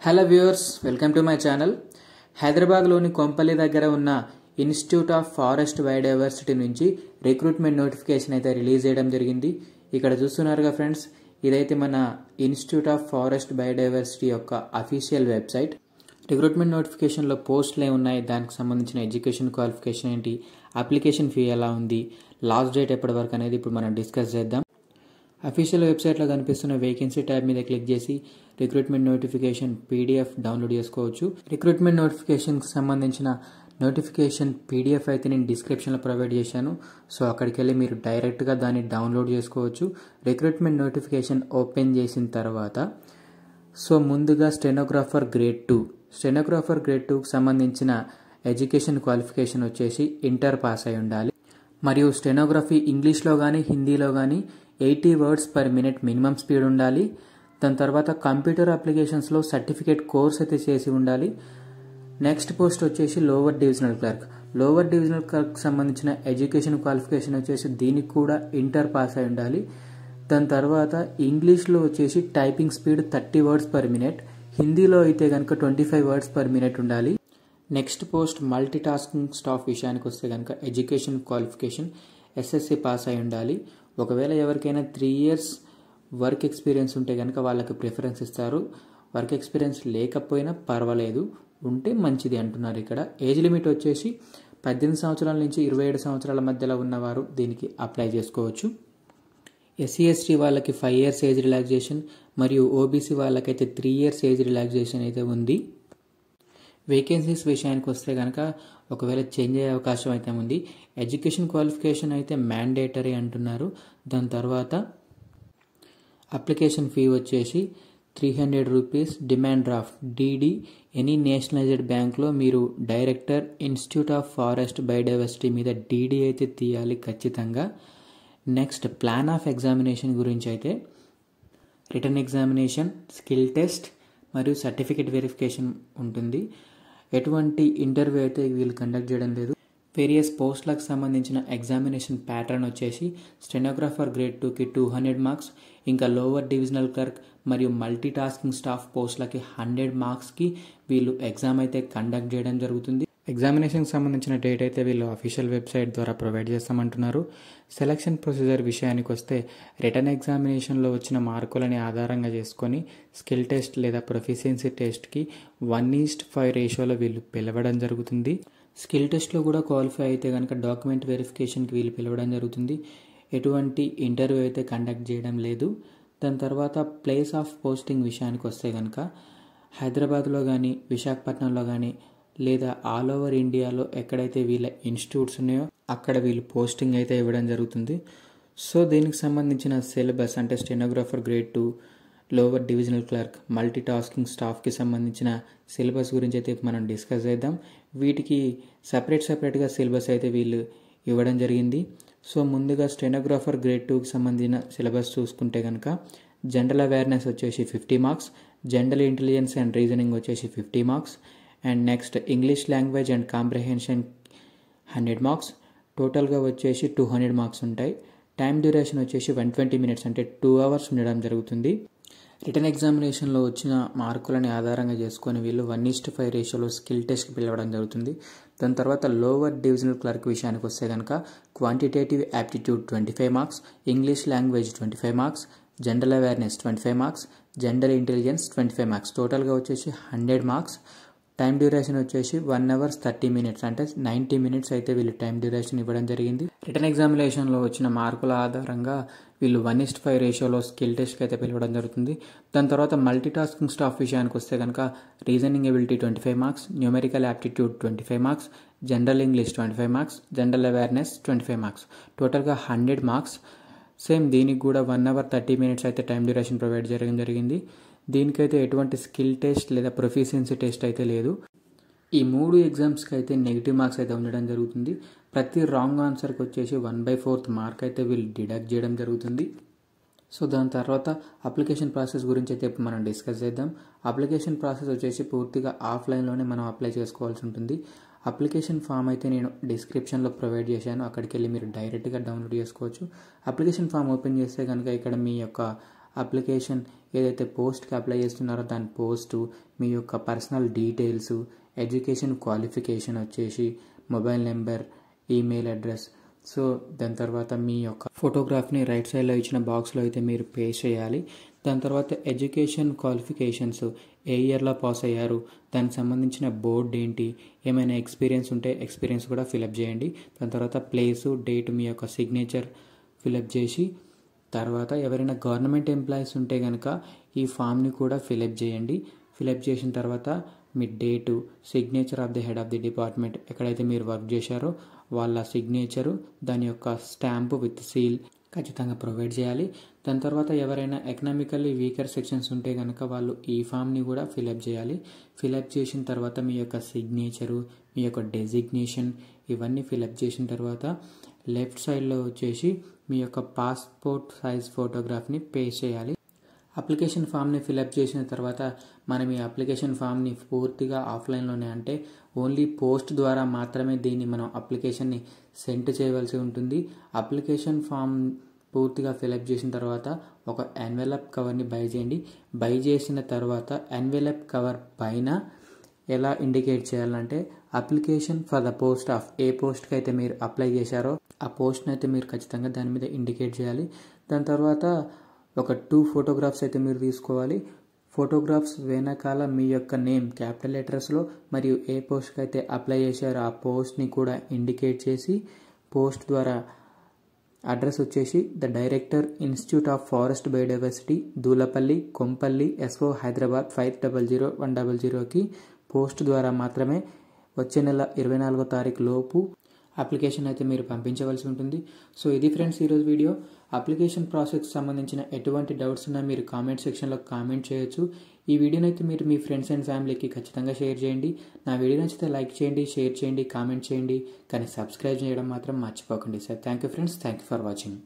Hello viewers welcome to my channel హైదరాబాద్లోని కొంపల్లి దగ్గర ఉన్న ఇన్స్టిట్యూట్ ఆఫ్ ఫారెస్ట్ బయోడైవర్సిటీ నుంచి రిక్రూట్మెంట్ నోటిఫికేషన్ అయితే రిలీజ్ చేయడం జరిగింది. ఇక్కడ చూస్తున్నారుగా ఫ్రెండ్స్ ఇదైతే మన ఇన్స్టిట్యూట్ ఆఫ్ ఫారెస్ట్ బయోడైవర్సిటీ యొక్క అఫీషియల్ వెబ్సైట్ రిక్రూట్మెంట్ నోటిఫికేషన్లో పోస్టులు ఏమున్నాయి దానికి సంబంధించిన ఎడ్యుకేషన్ క్వాలిఫికేషన్ ఏంటి అప్లికేషన్ ఫీ ఎలా ఉంది లాస్ట్ డేట్ ఎప్పటి వరకు అనేది ఇప్పుడు మనం డిస్కస్ చేద్దాం. అఫీషియల్ వెబ్సైట్లో కనిపిస్తున్న వేకెన్సీ ట్యాబ్ మీద క్లిక్ చేసి రిక్రూట్మెంట్ నోటిఫికేషన్ పీడిఎఫ్ డౌన్లోడ్ చేసుకోవచ్చు. రిక్రూట్మెంట్ నోటిఫికేషన్కి సంబంధించిన నోటిఫికేషన్ పీడిఎఫ్ అయితే నేను డిస్క్రిప్షన్లో ప్రొవైడ్ చేశాను. సో అక్కడికి వెళ్ళి మీరు డైరెక్ట్గా దాన్ని డౌన్లోడ్ చేసుకోవచ్చు. రిక్రూట్మెంట్ నోటిఫికేషన్ ఓపెన్ చేసిన తర్వాత సో ముందుగా stenographer grade two stenographer grade టూకి సంబంధించిన ఎడ్యుకేషన్ క్వాలిఫికేషన్ వచ్చేసి ఇంటర్ పాస్ అయి ఉండాలి. మరియు స్టెనోగ్రఫీ ఇంగ్లీష్లో కానీ హిందీలో కానీ eighty words per minute minimum speed ఉండాలి. దాని తర్వాత కంప్యూటర్ అప్లికేషన్స్లో సర్టిఫికేట్ కోర్స్ అయితే చేసి ఉండాలి. నెక్స్ట్ పోస్ట్ వచ్చేసి lower divisional clerk. Lower divisional clerk సంబంధించిన ఎడ్యుకేషన్ క్వాలిఫికేషన్ వచ్చేసి దీనికి కూడా ఇంటర్ పాస్ అయి ఉండాలి. దాని తర్వాత ఇంగ్లీష్లో వచ్చేసి typing speed thirty words per minute. హిందీలో అయితే కనుక twenty five words per minute ఉండాలి. Next post multi tasking staff విషయానికి వస్తే కనుక ఎడ్యుకేషన్ క్వాలిఫికేషన్ ఎస్ఎస్సి పాస్ అయి ఉండాలి. ఒకవేళ ఎవరికైనా త్రీ ఇయర్స్ వర్క్ ఎక్స్పీరియన్స్ ఉంటే కనుక వాళ్ళకి ప్రిఫరెన్స్ ఇస్తారు. వర్క్ ఎక్స్పీరియన్స్ లేకపోయినా పర్వాలేదు. ఉంటే మంచిది అంటున్నారు ఇక్కడ. ఏజ్ లిమిట్ వచ్చేసి పద్దెనిమిది సంవత్సరాల నుంచి ఇరవై ఏడు సంవత్సరాల మధ్యలో ఉన్నవారు దీనికి అప్లై చేసుకోవచ్చు. ఎస్సీ ఎస్టీ వాళ్ళకి ఫైవ్ ఇయర్స్ ఏజ్ రిలాక్సేషన్ మరియు ఓబీసీ వాళ్ళకైతే త్రీ ఇయర్స్ ఏజ్ రిలాక్సేషన్ అయితే ఉంది. వేకెన్సీస్ విషయానికి వస్తే కనుక ఒకవేళ చేంజ్ అయ్యే అవకాశం అయితే ఉంది ఎడ్యుకేషన్ క్వాలిఫికేషన్ అయితే మ్యాండేటరీ అంటున్నారు. దాని తర్వాత అప్లికేషన్ ఫీ వచ్చేసి three hundred rupees demand draft DD any nationalised బ్యాంక్లో మీరు director Institute of Forest Biodiversity మీద డీడీ అయితే తీయాలి ఖచ్చితంగా. నెక్స్ట్ ప్లాన్ ఆఫ్ ఎగ్జామినేషన్ గురించి అయితే రిటర్న్ ఎగ్జామినేషన్ స్కిల్ టెస్ట్ మరియు సర్టిఫికేట్ వెరిఫికేషన్ ఉంటుంది. ఎటువంటి ఇంటర్వ్యూ అయితే వీళ్ళు కండక్ట్ చేయడం లేదు. వేరియస్ పోస్టులకు సంబంధించిన ఎగ్జామినేషన్ ప్యాటర్న్ వచ్చేసి స్టెనోగ్రాఫర్ గ్రేడ్ టూకి టూ హండ్రెడ్ మార్క్స్ ఇంకా లోవర్ డివిజనల్ క్లర్క్ మరియు మల్టీ టాస్కింగ్ స్టాఫ్ పోస్టులకి హండ్రెడ్ మార్క్స్కి వీళ్ళు ఎగ్జామ్ అయితే కండక్ట్ చేయడం జరుగుతుంది. ఎగ్జామినేషన్కి సంబంధించిన డేట్ అయితే వీళ్ళు అఫీషియల్ వెబ్సైట్ ద్వారా ప్రొవైడ్ చేస్తామంటున్నారు. సెలక్షన్ ప్రొసీజర్ విషయానికి వస్తే రిటర్న్ ఎగ్జామినేషన్లో వచ్చిన మార్కులని ఆధారంగా చేసుకొని స్కిల్ టెస్ట్ లేదా ప్రొఫిషియన్సీ టెస్ట్కి వన్ ఈస్ట్ ఫైవ్ రేషియోలో వీళ్ళు పిలవడం జరుగుతుంది. స్కిల్ టెస్ట్లో కూడా క్వాలిఫై అయితే కనుక డాక్యుమెంట్ వెరిఫికేషన్కి వీళ్ళు పిలవడం జరుగుతుంది. ఎటువంటి ఇంటర్వ్యూ అయితే కండక్ట్ చేయడం లేదు. దాని తర్వాత ప్లేస్ ఆఫ్ పోస్టింగ్ విషయానికి వస్తే కనుక హైదరాబాద్లో కానీ విశాఖపట్నంలో కానీ లేదా ఆల్ ఓవర్ ఇండియాలో ఎక్కడైతే వీళ్ళ ఇన్స్టిట్యూట్స్ ఉన్నాయో అక్కడ వీళ్ళు పోస్టింగ్ అయితే ఇవ్వడం జరుగుతుంది. సో దీనికి సంబంధించిన సిలబస్ అంటే stenographer grade two lower divisional clerk multi tasking స్టాఫ్కి సంబంధించిన సిలబస్ గురించి అయితే మనం డిస్కస్ చేద్దాం. వీటికి సపరేట్ సపరేట్గా సిలబస్ అయితే వీళ్ళు ఇవ్వడం జరిగింది. సో ముందుగా స్టెనోగ్రాఫర్ గ్రేడ్ టూకి సంబంధించిన సిలబస్ చూసుకుంటే కనుక జనరల్ అవేర్నెస్ వచ్చేసి fifty marks general intelligence and reasoning వచ్చేసి fifty marks and next English language and comprehension hundred marks. టోటల్గా వచ్చేసి టూ హండ్రెడ్ మార్క్స్ ఉంటాయి. టైం డ్యూరేషన్ వచ్చేసి వన్ ట్వంటీ మినిట్స్ అంటే టూ అవర్స్ ఉండడం జరుగుతుంది. రిటర్న్ ఎగ్జామినేషన్లో వచ్చిన మార్కులని ఆధారంగా చేసుకొని వీళ్ళు వన్ ఈస్ట్ ఫైవ్ రేషియోలో స్కిల్ టెస్ట్కి పిలవడం జరుగుతుంది. దాని తర్వాత లోవర్ డివిజనల్ క్లర్క్ విషయానికి వస్తే కనుక quantitative aptitude twenty five marks English language twenty five marks general awareness twenty five marks general intelligence twenty five marks. టోటల్గా వచ్చేసి హండ్రెడ్ మార్క్స్. టైం డ్యూరేషన్ వచ్చేసి వన్ అవర్స్ థర్టీ మినిట్స్ అంటే ninety minutes అయితే వీళ్ళు time duration ఇవ్వడం జరిగింది. Return ఎగ్జామినేషన్లో వచ్చిన మార్కుల ఆధారంగా వీళ్ళు వన్ ఇస్ట్ ఫైవ్ రేషియోలో స్కిల్ టెస్ట్కి అయితే పిలవడం జరుగుతుంది. దాని తర్వాత మల్టీ టాస్కింగ్ స్టాఫ్ విషయానికి వస్తే కనుక reasoning ability twenty five marks numerical aptitude twenty five marks general English twenty five marks general awareness twenty five marks టోటల్గా హండ్రెడ్ మార్క్స్ సేమ్ దీనికి కూడా వన్ అవర్ థర్టీ మినిట్స్ అయితే టైం డ్యూరేషన్ ప్రొవైడ్ చేయడం జరిగింది. దీనికైతే ఎటువంటి స్కిల్ టెస్ట్ లేదా proficiency test అయితే లేదు. ఈ మూడు ఎగ్జామ్స్కి అయితే నెగిటివ్ మార్క్స్ అయితే ఉండడం జరుగుతుంది. ప్రతి రాంగ్ ఆన్సర్కి వచ్చేసి వన్ బై ఫోర్త్ మార్క్ అయితే వీళ్ళు డిడక్ట్ చేయడం జరుగుతుంది. సో దాని తర్వాత అప్లికేషన్ ప్రాసెస్ గురించి అయితే ఇప్పుడు మనం డిస్కస్ చేద్దాం. అప్లికేషన్ ప్రాసెస్ వచ్చేసి పూర్తిగా ఆఫ్లైన్లోనే మనం అప్లై చేసుకోవాల్సి ఉంటుంది. అప్లికేషన్ ఫామ్ అయితే నేను డిస్క్రిప్షన్లో ప్రొవైడ్ చేశాను. అక్కడికి వెళ్ళి మీరు డైరెక్ట్గా డౌన్లోడ్ చేసుకోవచ్చు. అప్లికేషన్ ఫామ్ ఓపెన్ చేస్తే కనుక ఇక్కడ మీ యొక్క అప్లికేషన్ ఏదైతే పోస్ట్కి అప్లై చేస్తున్నారో దాని పోస్టు మీ యొక్క పర్సనల్ డీటెయిల్స్ ఎడ్యుకేషన్ క్వాలిఫికేషన్ వచ్చేసి mobile number email address. So దాని తర్వాత మీ యొక్క ఫోటోగ్రాఫ్ని రైట్ సైడ్లో ఇచ్చిన బాక్స్లో అయితే మీరు పే చేయాలి. దాని తర్వాత ఎడ్యుకేషన్ క్వాలిఫికేషన్స్. ఏ ఇయర్లో పాస్ అయ్యారు? దానికి సంబంధించిన బోర్డ్ ఏంటి? ఏమైనా ఎక్స్పీరియన్స్ ఉంటే ఎక్స్పీరియన్స్ కూడా ఫిలప్ చేయండి. దాని తర్వాత ప్లేసు డేట్ మీ యొక్క సిగ్నేచర్ ఫిలప్ చేసి తర్వాత ఎవరైనా గవర్నమెంట్ ఎంప్లాయీస్ ఉంటే కనుక ఈ ఫామ్ని కూడా ఫిలప్ చేయండి. ఫిలప్ చేసిన తర్వాత మీ date signature of the head of the department ఎక్కడైతే మీరు వర్క్ చేశారో వాళ్ళ సిగ్నేచరు దాని యొక్క స్టాంపు విత్ సీల్ ఖచ్చితంగా ప్రొవైడ్ చేయాలి. దాని తర్వాత ఎవరైనా ఎకనామికల్లీ వీకర్ సెక్షన్స్ ఉంటే కనుక వాళ్ళు ఈ ఫామ్ని కూడా ఫిలప్ చేయాలి. ఫిలప్ చేసిన తర్వాత మీ యొక్క సిగ్నేచరు మీ యొక్క డెసిగ్నేషన్ ఇవన్నీ ఫిలప్ చేసిన తర్వాత లెఫ్ట్ సైడ్లో వచ్చేసి మీ యొక్క పాస్పోర్ట్ సైజ్ ఫోటోగ్రాఫ్ని పే చేయాలి. అప్లికేషన్ ఫామ్ని ఫిలప్ చేసిన తర్వాత మనం ఈ అప్లికేషన్ ఫామ్ని పూర్తిగా ఆఫ్లైన్లోనే అంటే ఓన్లీ పోస్ట్ ద్వారా మాత్రమే దీన్ని మనం అప్లికేషన్ని సెండ్ చేయవలసి ఉంటుంది. అప్లికేషన్ ఫామ్ పూర్తిగా ఫిలప్ చేసిన తర్వాత ఒక ఎన్వెలప్ కవర్ని బై చేయండి. బై చేసిన తర్వాత ఎన్వెలప్ కవర్ పైన ఎలా ఇండికేట్ చేయాలంటే application for the post of ఏ పోస్ట్కి అయితే మీరు అప్లై చేశారో ఆ పోస్ట్ని అయితే మీరు ఖచ్చితంగా దాని మీద ఇండికేట్ చేయాలి. దాని తర్వాత ఒక టూ ఫోటోగ్రాఫ్స్ అయితే మీరు తీసుకోవాలి. ఫోటోగ్రాఫ్స్ వెనకాల మీ యొక్క నేమ్ క్యాపిటల్ లెటర్స్లో మరియు ఏ పోస్ట్కి అయితే అప్లై చేశారో ఆ పోస్ట్ని కూడా ఇండికేట్ చేసి పోస్ట్ ద్వారా అడ్రస్ వచ్చేసి the director Institute of Forest Biodiversity Dulapally Kompally SO Hyderabad five double zero one double జీరోకి పోస్ట్ ద్వారా మాత్రమే వచ్చే నెల ఇరవై నాలుగో తారీఖు లోపు అప్లికేషన్ అయితే మీరు పంపించవలసి ఉంటుంది. సో ఇది ఫ్రెండ్స్ ఈరోజు వీడియో. అప్లికేషన్ ప్రాసెస్కి సంబంధించిన ఎటువంటి డౌట్స్ ఉన్నా మీరు కామెంట్ సెక్షన్లో కామెంట్ చేయొచ్చు. ఈ వీడియోని అయితే మీరు మీ ఫ్రెండ్స్ అండ్ ఫ్యామిలీకి ఖచ్చితంగా షేర్ చేయండి. నా వీడియో నచ్చితే లైక్ చేయండి షేర్ చేయండి కామెంట్ చేయండి. కానీ సబ్స్క్రైబ్ చేయడం మాత్రం మర్చిపోకండి sir. Thank you friends. Thank you for watching.